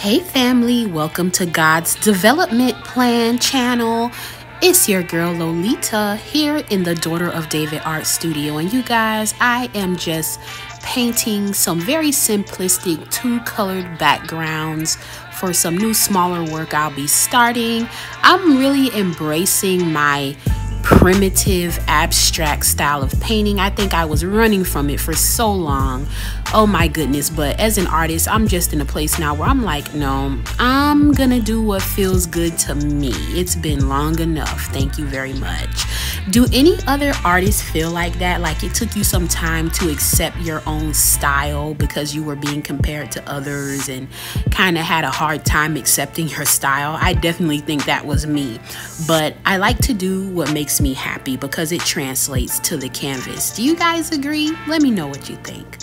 Hey, family, welcome to God's Development Plan channel. It's your girl Lolita here in the Daughter of David Art Studio. And you guys, I am just painting some very simplistic two colored backgrounds for some new smaller work I'll be starting. I'm really embracing my primitive abstract style of painting. I think I was running from it for so long. Oh my goodness. But as an artist, I'm just in a place now where I'm like, no, I'm gonna do what feels good to me. It's been long enough. Thank you very much. Do any other artists feel like that? Like it took you some time to accept your own style because you were being compared to others and kind of had a hard time accepting your style? I definitely think that was me. But I like to do what makes me happy because it translates to the canvas. Do you guys agree? Let me know what you think.